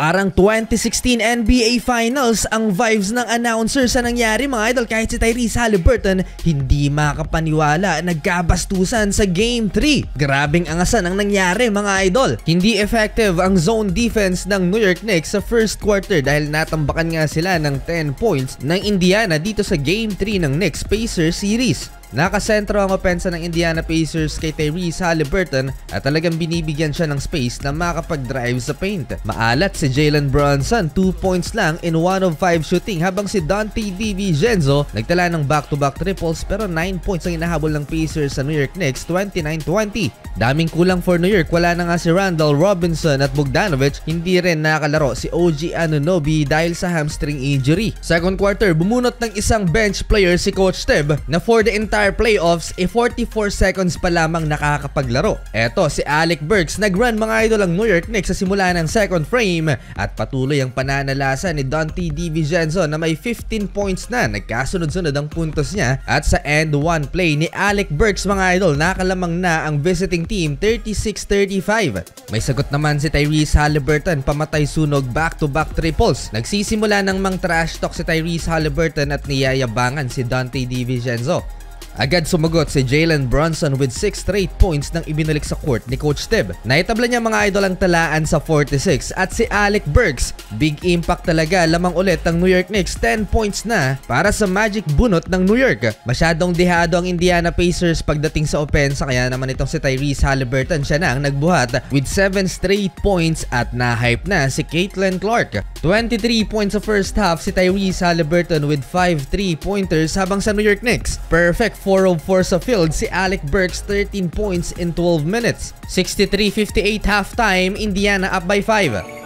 Parang 2016 NBA Finals ang vibes ng announcer sa nangyari mga idol kahit si Tyrese Halliburton hindi makapaniwala nagkabastusan sa Game 3. Grabing angasan ang nangyari mga idol. Hindi effective ang zone defense ng New York Knicks sa first quarter dahil natambakan nga sila ng 10 points ng Indiana dito sa Game 3 ng Knicks Pacers series. Nakasentro ang opensa ng Indiana Pacers kay Tyrese Halliburton at talagang binibigyan siya ng space na makapag-drive sa paint. Maalat si Jalen Brunson, 2 points lang in 1 of 5 shooting habang si Dante DiVincenzo nagtala ng back-to-back triples pero 9 points ang inahabol ng Pacers sa New York Knicks 29-20. Daming kulang for New York, wala na nga si Randall Robinson at Bogdanovic, hindi rin nakalaro si OG Anunoby dahil sa hamstring injury. Second quarter, bumunot ng isang bench player si Coach Teb na for the entire entire playoffs, e eh 44 seconds pa lamang nakakapaglaro. Eto si Alec Burks, nag-run mga idol ang New York Knicks sa simula ng second frame at patuloy ang pananalasa ni Dante DiVincenzo na may 15 points na nagkasunod-sunod ang puntos niya at sa end one play ni Alec Burks mga idol nakalamang na ang visiting team 36-35. May sagot naman si Tyrese Halliburton pamatay sunog back-to-back triples. Nagsisimula ng mang trash talk si Tyrese Halliburton at niyayabangan si Dante DiVincenzo. Agad sumagot si Jalen Brunson with 6 straight points nang ibinalik sa court ni Coach Teb. Naitabla niya mga idol ang talaan sa 46 at si Alec Burks. Big impact talaga lamang ulit ang New York Knicks 10 points na para sa magic bunot ng New York. Masyadong dehado ang Indiana Pacers pagdating sa opensa kaya naman itong si Tyrese Halliburton siya na ang nagbuhat with 7 straight points at na-hype na si Caitlin Clark. 23 points sa first half si Tyrese Halliburton with 5 3-pointers habang sa New York Knicks. Perfect 4 of 4 sa field si Alec Burks 13 points in 12 minutes. 63-58 halftime, Indiana up by 5.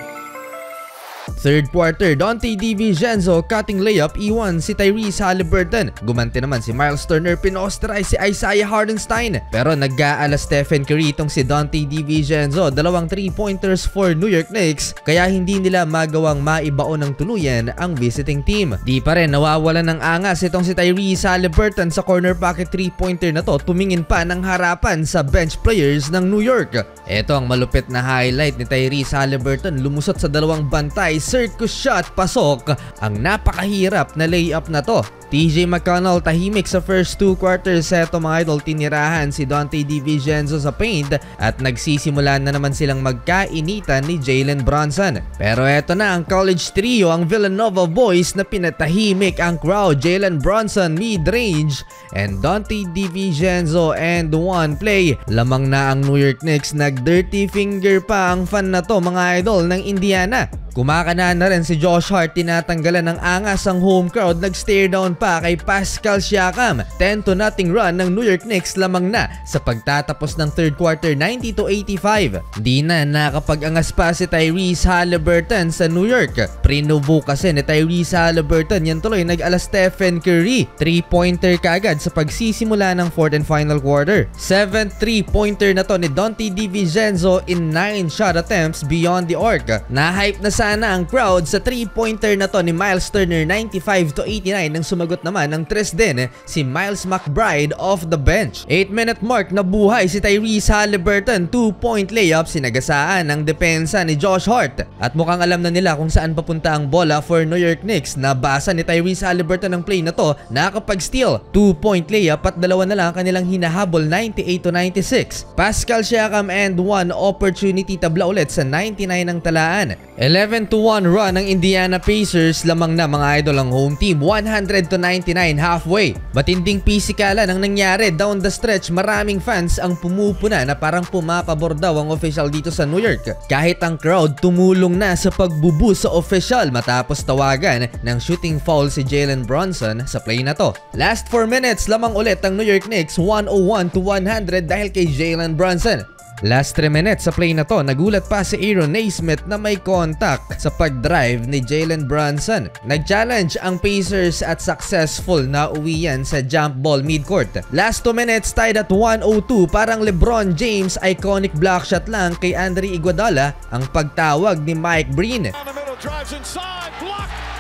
Third quarter, Dante DiVincenzo cutting layup iwan si Tyrese Halliburton. Gumanti naman si Miles Turner pinosterize si Isaiah Hardenstein. Pero nag-aala Stephen Curry itong si Dante DiVincenzo. Dalawang 3-pointers for New York Knicks kaya hindi nila magawang maibaon ng tuluyan ang visiting team. Di pa rin nawawala ng angas itong si Tyrese Halliburton sa corner pocket 3-pointer na to tumingin pa ng harapan sa bench players ng New York. Ito ang malupit na highlight ni Tyrese Halliburton lumusot sa dalawang bantay circus shot pasok ang napakahirap na layup na to. TJ McConnell tahimik sa first two quarters seto mga idol tinirahan si Dante DiVincenzo sa paint at nagsisimula na naman silang magkainitan ni Jalen Bronson. Pero eto na ang college trio ang Villanova boys na pinatahimik ang crowd Jalen Bronson mid-range and Dante DiVincenzo and one play. Lamang na ang New York Knicks nag-dirty finger pa ang fan na to mga idol ng Indiana. Kumakana na rin si Josh Hart tinatanggalan ng angas ang home crowd nag-stare down pa kay Pascal Siakam 10 to nothing run ng New York Knicks lamang na sa pagtatapos ng third quarter 90 to 85. Di na nakapag-angas pa si Tyrese Halliburton sa New York. Prinubo kasi ni Tyrese Halliburton yan tuloy nag-ala Stephen Curry 3-pointer kagad sa pagsisimula ng fourth and final quarter. 7 3-pointer na to ni Dante DiVincenzo in 9 shot attempts beyond the arc. Na-hype na sa sana ang crowd sa 3-pointer na to ni Miles Turner 95 to 89 nang sumagot naman ng tres din si Miles McBride off the bench. 8 minute mark na buhay si Tyrese Halliburton 2-point layup sinagasaan ng depensa ni Josh Hart. At mukhang alam na nila kung saan papunta ang bola for New York Knicks. Nabasa ni Tyrese Halliburton ng play na to nakapag-steal. 2-point layup at dalawa na lang kanilang hinahabol 98 to 96. Pascal Siakam and one opportunity tabla ulit sa 99 ng talaan. 11 7-1 run ng Indiana Pacers lamang na mga idol ang home team 100 to 99 halfway. Matinding pisikalan ang nangyari down the stretch maraming fans ang pumupuna na parang pumapabor daw ang official dito sa New York. Kahit ang crowd tumulong na sa pagbubu sa official matapos tawagan ng shooting foul si Jalen Bronson sa play na to. Last 4 minutes lamang ulit ang New York Knicks 101 to 100 dahil kay Jalen Bronson. Last 3 minutes sa play na to, nagulat pa si Aaron Naismith na may contact sa pag-drive ni Jalen Brunson. Nag-challenge ang Pacers at successful na uwi yan sa jump ball midcourt. Last 2 minutes tied at 102 parang LeBron James iconic block shot lang kay Andre Iguodala ang pagtawag ni Mike Breen. Drives inside, block, block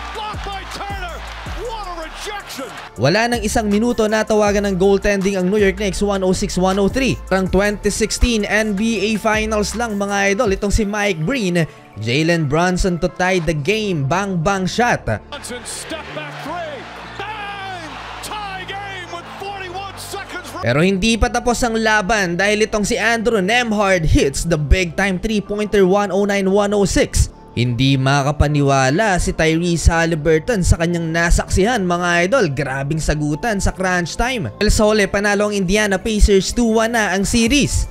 by Turner. What a rejection! Wala nang isang minuto na tawagan ng goaltending ang New York Knicks 106-103. Ang 2016 NBA Finals lang mga idol, itong si Mike Breen Jalen Brunson to tie the game. Bang bang shot. Johnson step back three. Bang! Tie game with 41 seconds. Pero hindi pa tapos ang laban dahil itong si Andrew Nemhard hits the big time 3-pointer 109-106. Hindi makapaniwala si Tyrese Halliburton sa kanyang nasaksihan mga idol. Grabing sagutan sa crunch time. El Sole panalo ang Indiana Pacers 2-1 na ang series.